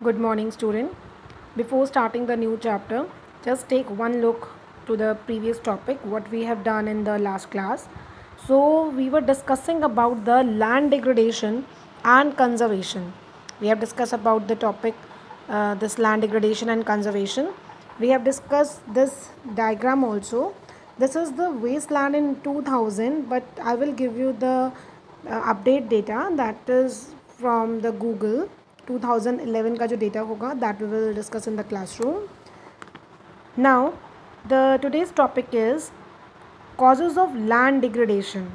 Good morning, student. Before starting the new chapter, just take one look to the previous topic, what we have done in the last class. So, we were discussing about the land degradation and conservation. We have discussed about the topic, uh, this land degradation and conservation. We have discussed this diagram also. This is the wasteland in 2000, but I will give you the uh, update data that is from the Google 2011 का जो data होगा that we will discuss in the classroom now the today's topic is causes of land degradation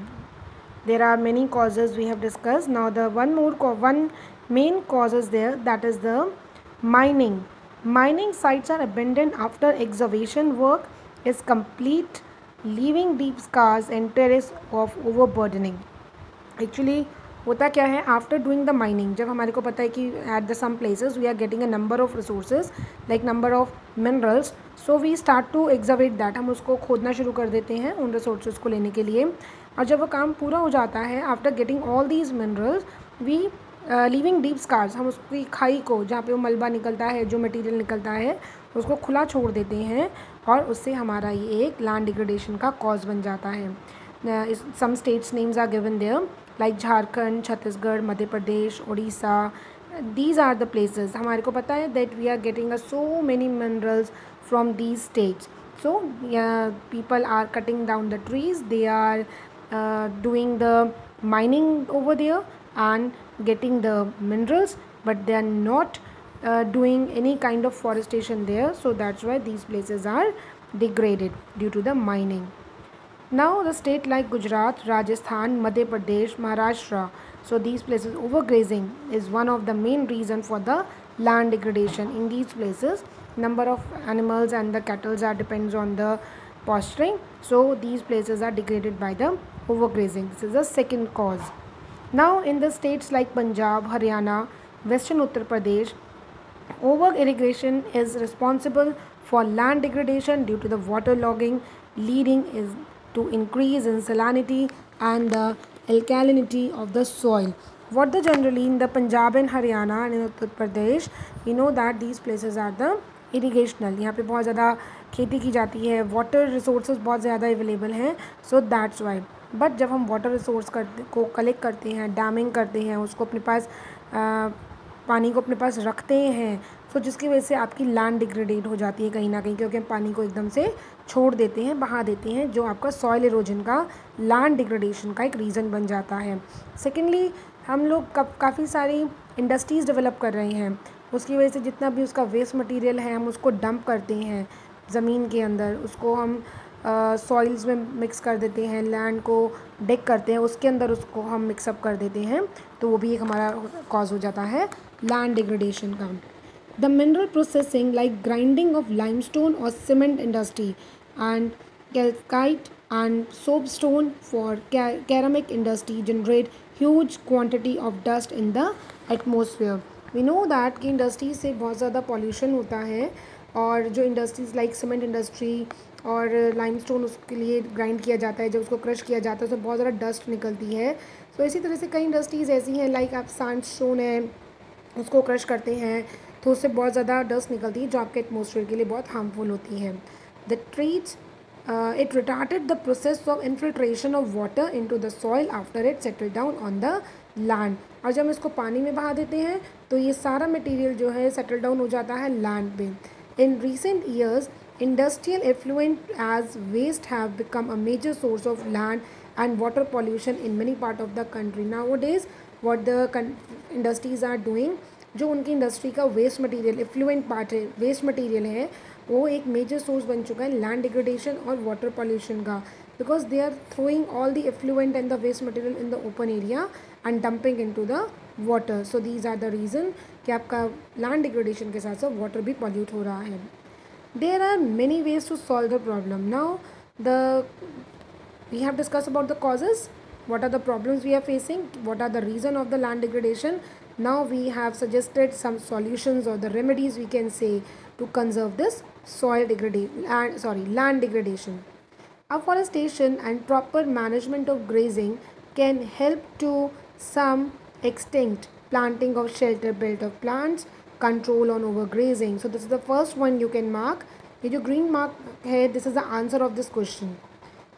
there are many causes we have discuss now the one more one main causes there that is the mining mining sites are abandoned after excavation work is complete leaving deep scars and terraces of over burdening actually होता क्या है after doing the mining जब हमारे को पता है कि at the some places we are getting a number of resources like number of minerals so we start to excavate that हम उसको खोदना शुरू कर देते हैं उन रिसोर्सेज को लेने के लिए। और जब वो काम पूरा हो जाता है after getting all these minerals we leaving deep scars हम उसकी खाई को, जहाँ पे वो मलबा निकलता है, जो मटेरियल निकलता है, उसको खुला छोड़ देते हैं और उससे हमारा ये एक लैंड डिग्रेडेशन का कॉज बन जाता है। Some states names are given there like Jharkhand Chhattisgarh Madhya Pradesh Orissa these are the places हमारे को पता है that we are getting a so many minerals from these states so people are cutting down the trees they are doing the mining over there and getting the minerals but they are not uh, doing any kind of forestation there so that's why these places are degraded due to the mining now the state like Gujarat, Rajasthan, Madhya Pradesh, Maharashtra, so these places overgrazing is one of the main reason for the land degradation in these places. Number of animals and the cattle are depends on the posturing. So these places are degraded by the overgrazing. This is the second cause. Now in the states like Punjab, Haryana, Western Uttar Pradesh, over irrigation is responsible for land degradation due to the water logging leading is to increase in salinity and the alkalinity of the soil. What the generally in the Punjab and Haryana and in Uttar Pradesh, we know that these places are the irrigational यहाँ पे बहुत ज़्यादा खेती की जाती है water resources बहुत ज़्यादा अवेलेबल हैं सो दैट्स वाई बट जब हम वाटर रिसोर्स करते को कलेक्ट करते हैं डैमिंग करते हैं उसको अपने पास आ, पानी को अपने पास रखते हैं सो जिसकी वजह से आपकी लैंड डिग्रेडेड हो जाती है कहीं ना कहीं क्योंकि हम पानी को एकदम से छोड़ देते हैं बहा देते हैं जो आपका सॉयल इरोजन का लैंड डिग्रेडेशन का एक रीज़न बन जाता है। सेकेंडली हम लोग काफ़ी सारी इंडस्ट्रीज़ डेवलप कर रहे हैं। उसकी वजह से जितना भी उसका वेस्ट मटेरियल है हम उसको डंप करते हैं ज़मीन के अंदर। उसको हम सॉइल्स uh, में मिक्स कर देते हैं लैंड को डेक करते हैं उसके अंदर उसको हम मिक्सअप कर देते हैं तो वो भी एक हमारा कॉज हो जाता है लैंड डिग्रेडेशन का। The mineral processing like grinding of limestone or cement industry and calcite and soapstone for ceramic industry generate huge quantity of dust in the atmosphere. We know that कि industry से बहुत ज़्यादा pollution होता है और जो industries like cement industry और limestone उसके लिए ग्राइंड किया जाता है जब उसको क्रश किया जाता है उसमें बहुत ज़्यादा डस्ट निकलती है तो इसी तरह से कई इंडस्ट्रीज़ ऐसी हैं लाइक आप स्टोन है उसको क्रश करते हैं तो उससे बहुत ज़्यादा डस्ट निकलती है, जो आपके एटमोसफेयर के लिए बहुत हार्मफुल होती है। The trees it retarded the process of infiltration of water in to the soil after it settle down on the land और जब हम इसको पानी में बहा देते हैं तो ये सारा मटीरियल जो है सेटल डाउन हो जाता है लैंड में। In recent years industrial effluent as waste have become a major source of land and water pollution in many part of the country. Nowadays, what the industries are doing जो उनकी industry का waste material effluent part है waste material है, वो एक major source बन चुका है लैंड डिग्रेडेशन और वाटर पॉल्यूशन का। Because they are throwing all the effluent and the waste material in the open area and dumping in to the water so these are the reason कि आपका land degradation के साथ साथ water भी pollute हो रहा है। There are many ways to solve the problem now the we have discuss about the causes what are the problems we are facing? What are the reason of the land degradation? Now we have suggested some solutions or the remedies we can say to conserve this soil degradation sorry land degradation. Afforestation and proper management of grazing can help to some extent. planting of shelter belt of plants control on overgrazing. So this is the first one you can mark. If you green mark here this is the answer of this question.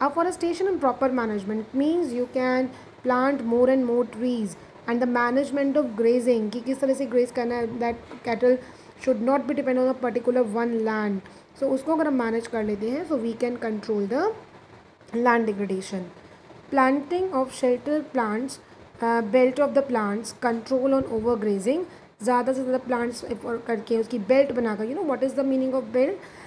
Afforestation and proper management means you can plant more and more trees and the management of grazing कि किस तरह से graze करना है that cattle should not be dependent on a particular one land. So उसको अगर हम manage कर लेते हैं so we can control the land degradation. Planting of shelter plants uh, belt of the plants control on overgrazing ज़्यादा से ज़्यादा plants करके उसकी बेल्ट बनाकर you know what is the meaning of belt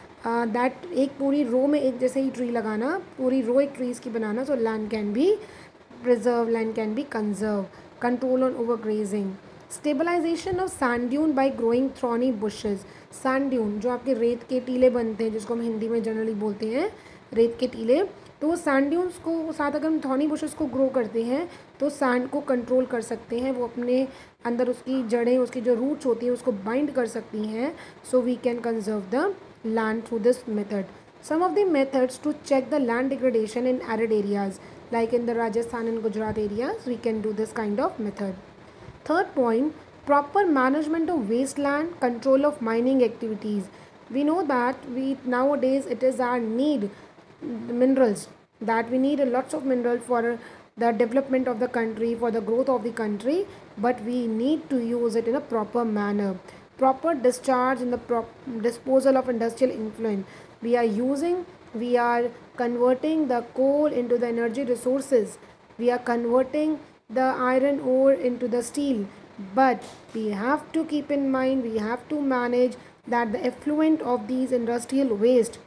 that एक पूरी रो में एक जैसे ही ट्री लगाना, पूरी रो एक ट्रीज़ की बनाना so land can be preserve land can be conserve control on over grazing stabilization of sand dune by growing thorny bushes sand dune जो आपके रेत के टीले बनते हैं, जिसको हम हिंदी में जनरली बोलते हैं, रेत के टीले तो वो सैंड ड्यून्स को, साथ अगर हम थॉनी बुशेस को ग्रो करते हैं तो सैंड को कंट्रोल कर सकते हैं, वो अपने अंदर उसकी जड़ें, उसकी जो रूट्स होती हैं, उसको बाइंड कर सकती हैं so we can conserve the land through this method. Some of the methods to check the land degradation in arid areas like in the Rajasthan and Gujarat areas we can do this kind of method. Third point proper management of wasteland control of mining activities. We know that we nowadays it is our need minerals that we need lots of minerals for the development of the country for the growth of the country but we need to use it in a proper manner proper discharge in the disposal of industrial influent we are using we are converting the coal into the energy resources. We are converting the iron ore into the steel. But we have to keep in mind we have to manage that the effluent of these industrial waste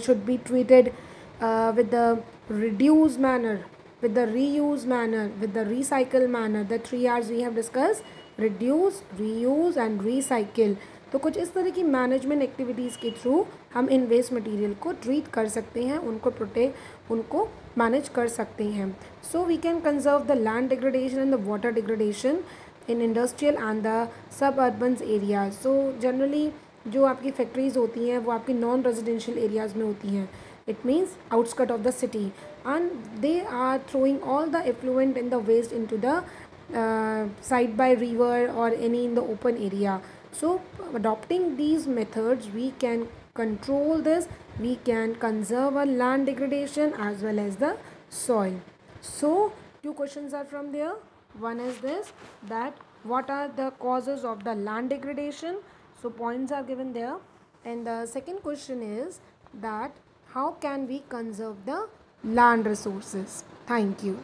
should be treated uh, with the reduce manner with the reuse manner, with the recycle manner, the three R's we have discussed, reduce, reuse and recycle. तो कुछ इस तरह की management activities के through हम इन waste material को treat कर सकते हैं, उनको प्रोटेक्ट उनको मैनेज कर सकते हैं। So we can conserve the land degradation and the water degradation in industrial and the sub urban areas so generally जो आपकी फैक्ट्रीज़ होती हैं, वो आपकी नॉन रेजिडेंशियल एरियाज़ में होती हैं। it means outskirt of the city. And they are throwing all the effluent and the waste into the uh, side by river or any in the open area. So adopting these methods we can control this. We can conserve our land degradation as well as the soil. So two questions are from there. One is this that what are the causes of the land degradation? So points are given there. And the second question is that how can we conserve the land resources? Thank you.